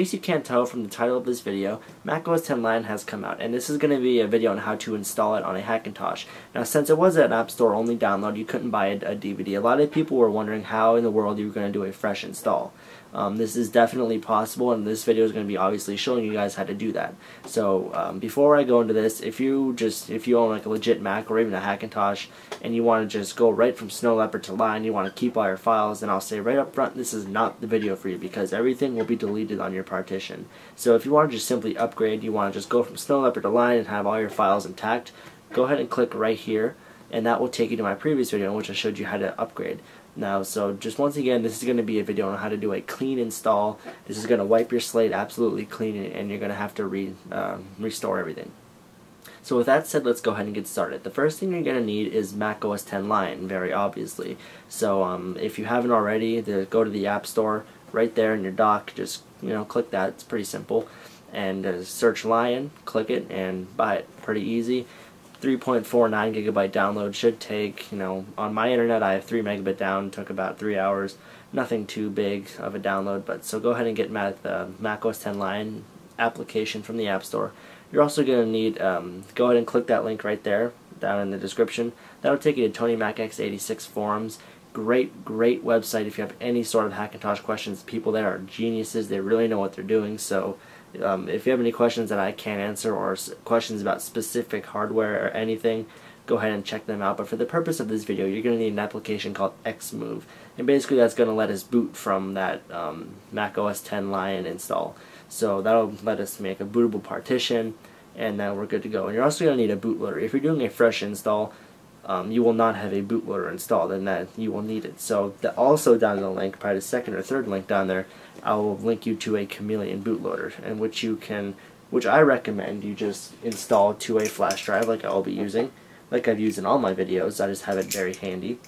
case you can't tell from the title of this video, macOS 10 Lion has come out, and this is going to be a video on how to install it on a Hackintosh. Now, since it was an App Store only download, you couldn't buy a, a DVD. A lot of people were wondering how in the world you were going to do a fresh install. Um, this is definitely possible and this video is going to be obviously showing you guys how to do that. So um, before I go into this, if you just if you own like a legit Mac or even a Hackintosh and you want to just go right from Snow Leopard to Lion, you want to keep all your files, then I'll say right up front this is not the video for you because everything will be deleted on your partition. So if you want to just simply upgrade, you want to just go from Snow Leopard to Lion and have all your files intact, go ahead and click right here and that will take you to my previous video in which I showed you how to upgrade. Now, so just once again, this is going to be a video on how to do a clean install. This is going to wipe your slate absolutely clean, and you're going to have to re, um, restore everything. So with that said, let's go ahead and get started. The first thing you're going to need is Mac OS 10 Lion, very obviously. So um, if you haven't already, the, go to the App Store, right there in your dock, just you know click that, it's pretty simple. And uh, search Lion, click it, and buy it. Pretty easy. 3.49 gigabyte download should take, you know, on my internet I have 3 megabit down, took about 3 hours. Nothing too big of a download, but so go ahead and get Mac, uh, Mac OS 10 Lion application from the App Store. You're also going to need, um, go ahead and click that link right there, down in the description. That'll take you to Tony Mac X86 forums. Great, great website if you have any sort of Hackintosh questions. People there are geniuses. They really know what they're doing, so um, if you have any questions that I can't answer or questions about specific hardware or anything, go ahead and check them out. But for the purpose of this video, you're going to need an application called Xmove. And basically that's going to let us boot from that um, Mac OS 10 Lion install. So that'll let us make a bootable partition and then we're good to go. And you're also going to need a bootloader. If you're doing a fresh install, um, you will not have a bootloader installed and that you will need it. So the, also down in the link, probably the second or third link down there, I will link you to a Chameleon bootloader in which you can, which I recommend you just install to a flash drive like I will be using, like I've used in all my videos. I just have it very handy.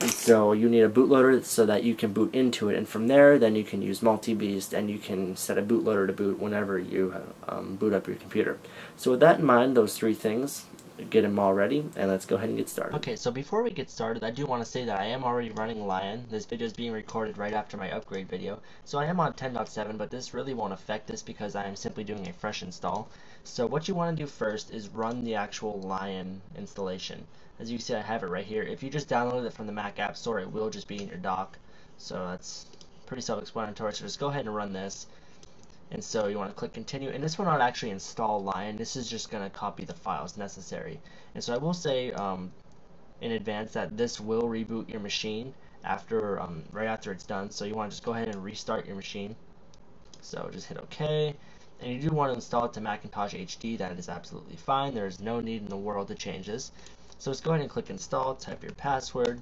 And so you need a bootloader so that you can boot into it, and from there, then you can use MultiBeast and you can set a bootloader to boot whenever you um, boot up your computer. So with that in mind, those three things, get them all ready and let's go ahead and get started. Okay, so before we get started, I do want to say that I am already running Lion. This video is being recorded right after my upgrade video. So I am on 10.7, but this really won't affect this because I am simply doing a fresh install. So what you want to do first is run the actual Lion installation. As you see, I have it right here. If you just download it from the Mac App Store, it will just be in your dock. So that's pretty self-explanatory. So just go ahead and run this and so you want to click continue and this will not actually install Lion. This is just going to copy the files necessary. And so I will say um, in advance that this will reboot your machine after um, right after it's done. So you want to just go ahead and restart your machine. So just hit OK and you do want to install it to Macintosh HD that is absolutely fine. There's no need in the world to change this. So just go ahead and click install type your password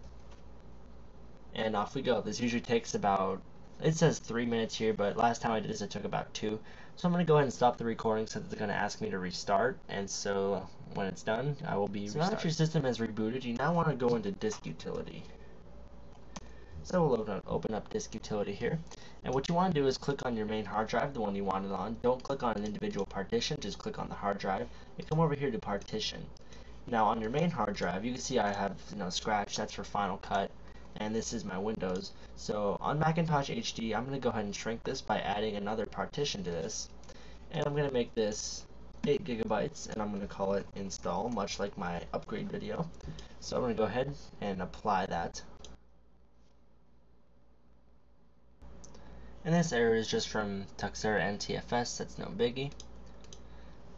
and off we go. This usually takes about it says three minutes here, but last time I did this, it took about two. So I'm going to go ahead and stop the recording since it's going to ask me to restart. And so when it's done, I will be So now that your system has rebooted, you now want to go into disk utility. So we'll open, open up disk utility here. And what you want to do is click on your main hard drive, the one you want it on. Don't click on an individual partition, just click on the hard drive. And come over here to partition. Now on your main hard drive, you can see I have you know Scratch, that's for Final Cut and this is my Windows. So on Macintosh HD, I'm going to go ahead and shrink this by adding another partition to this. And I'm going to make this 8 gigabytes, and I'm going to call it install, much like my upgrade video. So I'm going to go ahead and apply that. And this error is just from Tuxera NTFS, that's no biggie.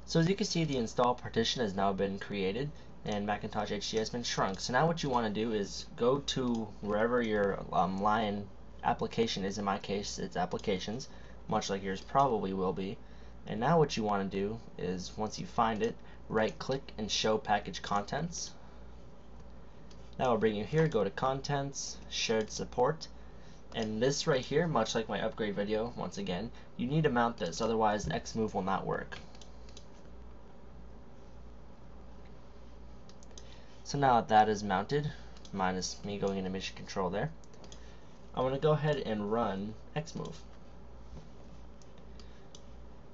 So as you can see, the install partition has now been created and Macintosh HD has been shrunk. So now what you want to do is go to wherever your um, Lion application is. In my case, it's applications, much like yours probably will be. And now what you want to do is, once you find it, right click and show package contents. That will bring you here, go to contents, shared support, and this right here, much like my upgrade video, once again, you need to mount this, otherwise Xmove will not work. So now that that is mounted, minus me going into mission control there, I'm to go ahead and run Xmove.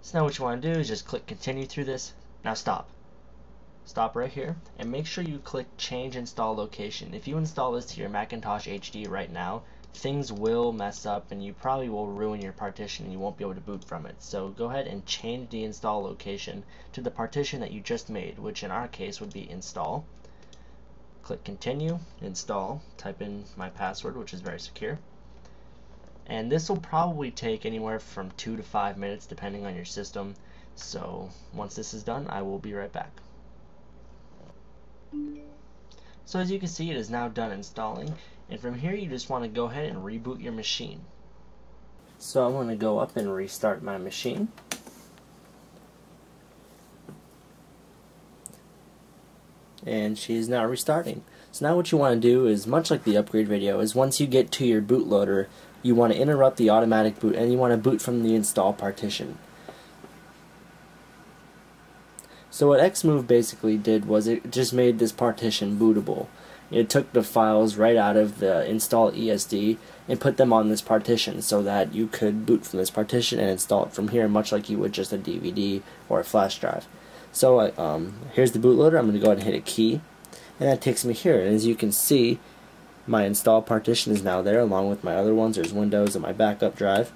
So now what you want to do is just click continue through this. Now stop. Stop right here and make sure you click change install location. If you install this to your Macintosh HD right now, things will mess up and you probably will ruin your partition and you won't be able to boot from it. So go ahead and change the install location to the partition that you just made, which in our case would be install. Click continue, install, type in my password, which is very secure. And this will probably take anywhere from two to five minutes depending on your system. So once this is done, I will be right back. So as you can see, it is now done installing. And from here, you just want to go ahead and reboot your machine. So I'm going to go up and restart my machine. And she is now restarting. So now what you want to do is, much like the upgrade video, is once you get to your bootloader, you want to interrupt the automatic boot and you want to boot from the install partition. So what Xmove basically did was it just made this partition bootable. It took the files right out of the install ESD and put them on this partition so that you could boot from this partition and install it from here much like you would just a DVD or a flash drive. So um, here's the bootloader. I'm going to go ahead and hit a key and that takes me here. And as you can see, my install partition is now there along with my other ones. There's Windows and my backup drive.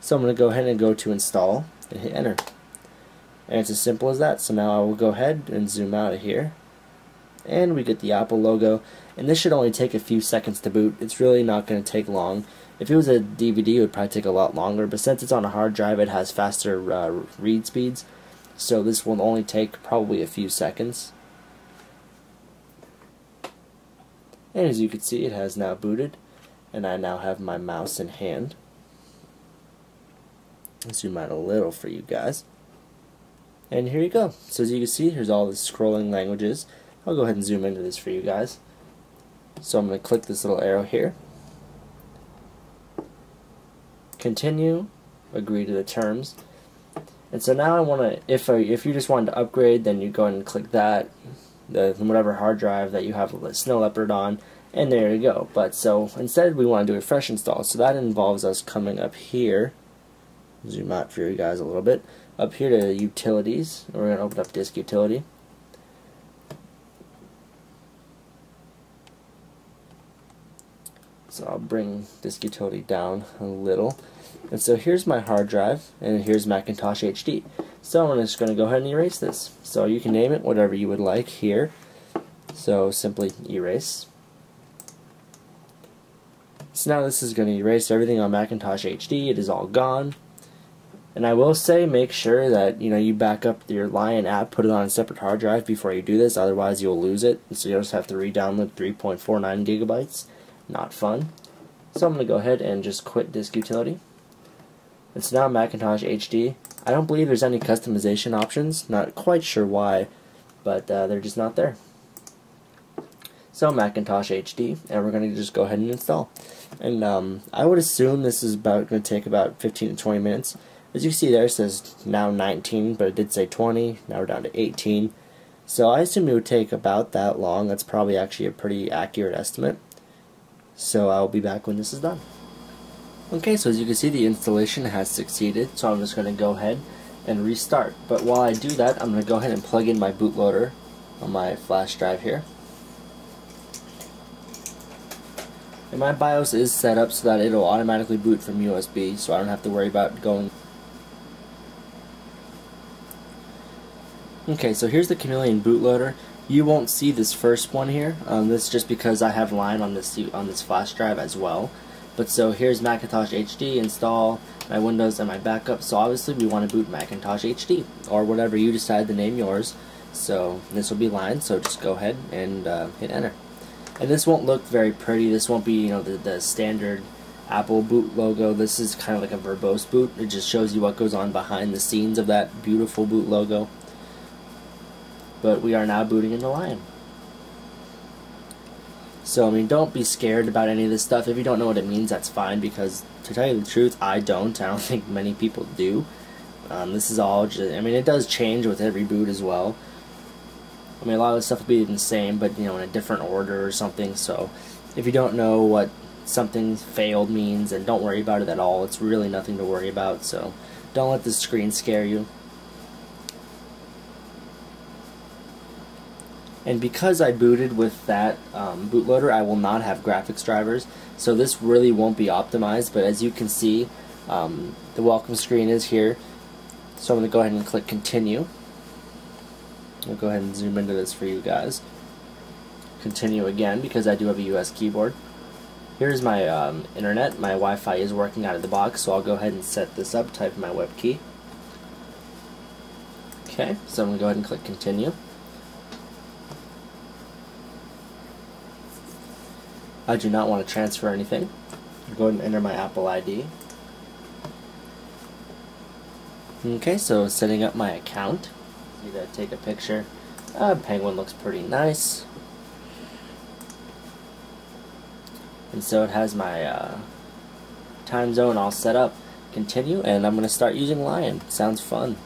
So I'm going to go ahead and go to install and hit enter. And it's as simple as that. So now I will go ahead and zoom out of here. And we get the Apple logo. And this should only take a few seconds to boot. It's really not going to take long. If it was a DVD, it would probably take a lot longer. But since it's on a hard drive, it has faster uh, read speeds. So this will only take probably a few seconds. And as you can see, it has now booted. And I now have my mouse in hand. I'll zoom out a little for you guys. And here you go. So as you can see, here's all the scrolling languages. I'll go ahead and zoom into this for you guys. So I'm going to click this little arrow here. Continue. Agree to the terms. And so now I want to, if I, if you just wanted to upgrade, then you go ahead and click that, the whatever hard drive that you have Snow Leopard on, and there you go. But so instead we want to do a fresh install. So that involves us coming up here, zoom out for you guys a little bit, up here to utilities. We're going to open up disk utility. So I'll bring disk utility down a little. And so here's my hard drive, and here's Macintosh HD. So I'm just going to go ahead and erase this. So you can name it whatever you would like here. So simply erase. So now this is going to erase everything on Macintosh HD. It is all gone. And I will say make sure that you know you back up your Lion app, put it on a separate hard drive before you do this, otherwise you'll lose it. So you'll just have to re-download 3.49 gigabytes. Not fun. So I'm going to go ahead and just quit disk utility. It's now Macintosh HD. I don't believe there's any customization options. Not quite sure why, but uh, they're just not there. So Macintosh HD, and we're going to just go ahead and install. And um, I would assume this is about going to take about 15 to 20 minutes. As you see there, it says now 19, but it did say 20. Now we're down to 18. So I assume it would take about that long. That's probably actually a pretty accurate estimate. So I'll be back when this is done. Okay, so as you can see, the installation has succeeded. So I'm just going to go ahead and restart. But while I do that, I'm going to go ahead and plug in my bootloader on my flash drive here. And my BIOS is set up so that it'll automatically boot from USB, so I don't have to worry about going Okay, so here's the Chameleon bootloader. You won't see this first one here. Um, this is just because I have Lion on this on this flash drive as well. But so here's Macintosh HD, install my Windows and my backup. So obviously we want to boot Macintosh HD or whatever you decide to name yours. So this will be Lion. So just go ahead and uh, hit enter. And this won't look very pretty. This won't be you know the, the standard Apple boot logo. This is kind of like a verbose boot. It just shows you what goes on behind the scenes of that beautiful boot logo but we are now booting into Lion. So, I mean, don't be scared about any of this stuff. If you don't know what it means, that's fine, because to tell you the truth, I don't. I don't think many people do. Um, this is all just, I mean, it does change with every boot as well. I mean, a lot of the stuff will be the same, but, you know, in a different order or something. So, if you don't know what something failed means, and don't worry about it at all. It's really nothing to worry about, so don't let the screen scare you. And because I booted with that um, bootloader, I will not have graphics drivers. So this really won't be optimized, but as you can see, um, the welcome screen is here. So I'm going to go ahead and click continue. I'll go ahead and zoom into this for you guys. Continue again because I do have a US keyboard. Here's my um, internet. My Wi-Fi is working out of the box, so I'll go ahead and set this up, type my WEP key. Okay, so I'm going to go ahead and click continue. I do not want to transfer anything. I'll go ahead and enter my Apple ID. Okay, so setting up my account. Need to take a picture. Uh, penguin looks pretty nice. And so it has my uh, time zone all set up. Continue, and I'm going to start using Lion. Sounds fun.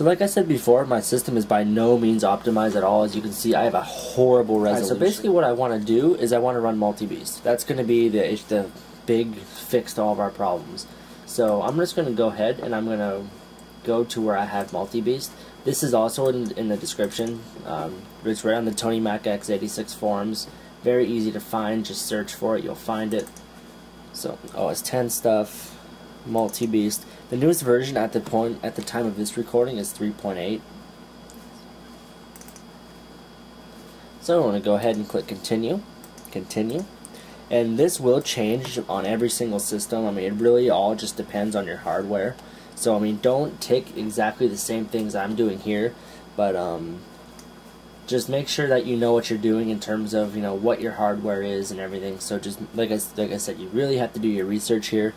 So like I said before, my system is by no means optimized at all. As you can see, I have a horrible resolution. Right, so basically what I want to do is I want to run MultiBeast. That's going to be the, the big fix to all of our problems. So I'm just going to go ahead and I'm going to go to where I have MultiBeast. This is also in, in the description. Um, it's right on the Tony Mac X86 forums. Very easy to find. Just search for it. You'll find it. So OS 10 stuff, MultiBeast. The newest version at the point at the time of this recording is 3.8. So I want to go ahead and click continue. Continue. And this will change on every single system. I mean, it really all just depends on your hardware. So, I mean, don't take exactly the same things I'm doing here, but um, just make sure that you know what you're doing in terms of, you know, what your hardware is and everything. So just, like I, like I said, you really have to do your research here.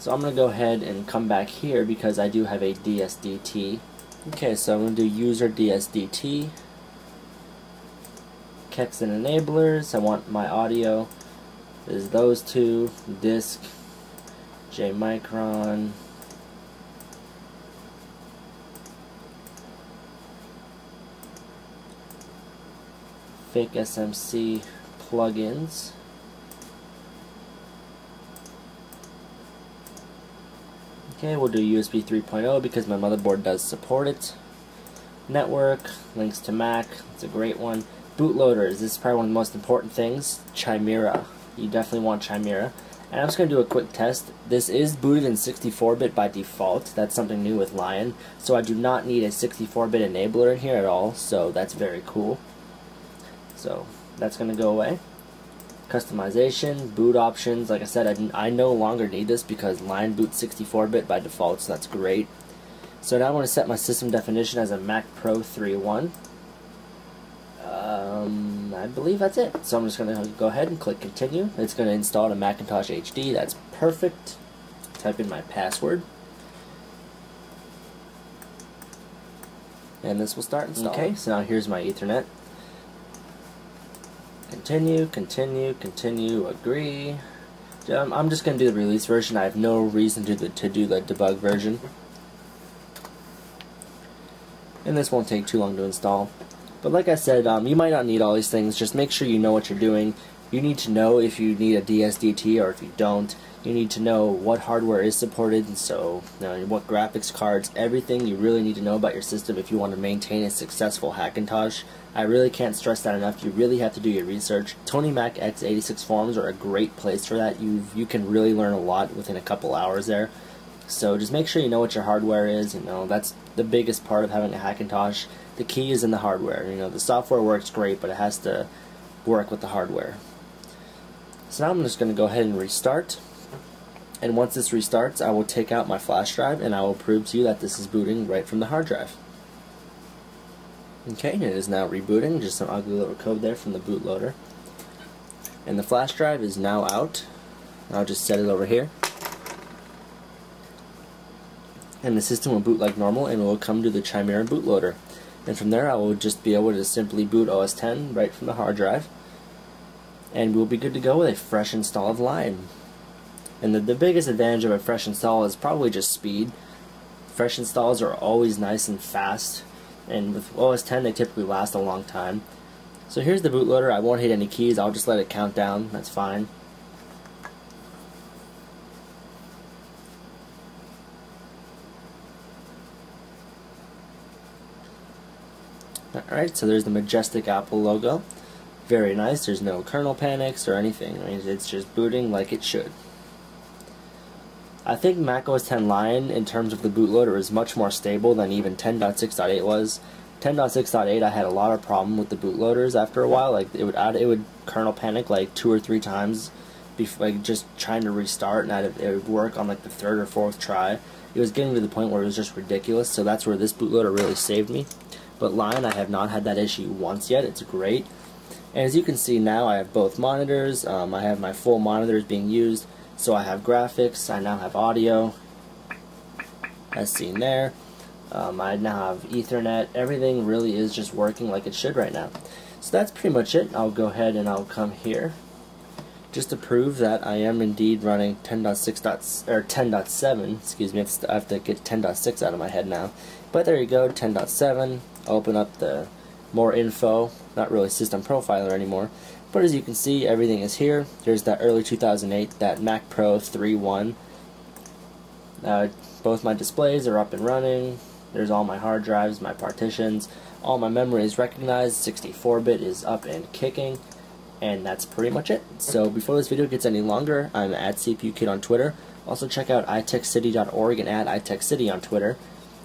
So I'm going to go ahead and come back here because I do have a DSDT. Okay, so I'm going to do user DSDT. Kex and enablers. I want my audio is those two, disk, JMicron, fake SMC plugins. Okay, we'll do USB 3.0 because my motherboard does support it. Network, Lnx2Mac, it's a great one bootloaders. This is probably one of the most important things. Chimera. You definitely want Chimera. And I'm just going to do a quick test. This is booted in 64-bit by default. That's something new with Lion. So I do not need a 64-bit enabler in here at all. So that's very cool. So that's going to go away. Customization, boot options. Like I said, I, I no longer need this because Lion boots 64-bit by default. So that's great. So now I want to set my system definition as a Mac Pro 3.1. Um, I believe that's it. So I'm just going to go ahead and click continue. It's going to install a Macintosh HD. That's perfect. Type in my password. And this will start installing. Okay, so now here's my Ethernet. Continue, continue, continue, agree. I'm just going to do the release version. I have no reason to, the, to do the debug version. And this won't take too long to install. But like I said, um, you might not need all these things. Just make sure you know what you're doing. You need to know if you need a DSDT or if you don't. You need to know what hardware is supported, so you know, what graphics cards, everything you really need to know about your system if you want to maintain a successful Hackintosh. I really can't stress that enough. You really have to do your research. Tony Mac x86 forums are a great place for that. You you can really learn a lot within a couple hours there. So just make sure you know what your hardware is. You know that's the biggest part of having a Hackintosh the key is in the hardware. You know, the software works great, but it has to work with the hardware. So now I'm just going to go ahead and restart. And once this restarts, I will take out my flash drive and I will prove to you that this is booting right from the hard drive. Okay, it is now rebooting, just some ugly little code there from the bootloader. And the flash drive is now out. I'll just set it over here. And the system will boot like normal and it will come to the Chimera bootloader and from there I will just be able to simply boot OS 10 right from the hard drive and we'll be good to go with a fresh install of Lion. And the, the biggest advantage of a fresh install is probably just speed. Fresh installs are always nice and fast and with OS 10 they typically last a long time. So here's the bootloader, I won't hit any keys, I'll just let it count down, that's fine. Alright, so there's the Majestic Apple logo. Very nice, there's no kernel panics or anything. I mean, it's just booting like it should. I think Mac OS 10 Lion, in terms of the bootloader, is much more stable than even 10.6.8 was. 10.6.8, I had a lot of problem with the bootloaders after a while. Like it would add, it would kernel panic like two or three times, before, like just trying to restart, and it would work on like the third or fourth try. It was getting to the point where it was just ridiculous. So that's where this bootloader really saved me. But Lion, I have not had that issue once yet. It's great. And as you can see now, I have both monitors. Um, I have my full monitors being used. So I have graphics, I now have audio, as seen there. Um, I now have Ethernet. Everything really is just working like it should right now. So that's pretty much it. I'll go ahead and I'll come here just to prove that I am indeed running 10.6 or 10.7. Excuse me, I have to get 10.6 out of my head now. But there you go, 10.7. Open up the more info. Not really system profiler anymore. But as you can see, everything is here. There's that early 2008, that Mac Pro 3.1. Uh, both my displays are up and running. There's all my hard drives, my partitions. All my memory is recognized. 64-bit is up and kicking. And that's pretty much it. So before this video gets any longer, I'm at CPU Kid on Twitter. Also check out itechcity.org and at itechcity on Twitter.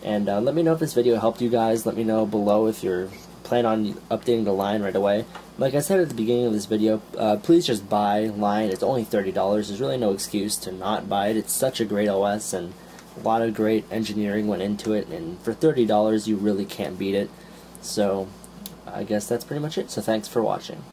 And uh, let me know if this video helped you guys. Let me know below if you're plan on updating the Lion right away. Like I said at the beginning of this video, uh, please just buy Lion. It's only $30. There's really no excuse to not buy it. It's such a great OS and a lot of great engineering went into it. And for $30, you really can't beat it. So I guess that's pretty much it. So thanks for watching.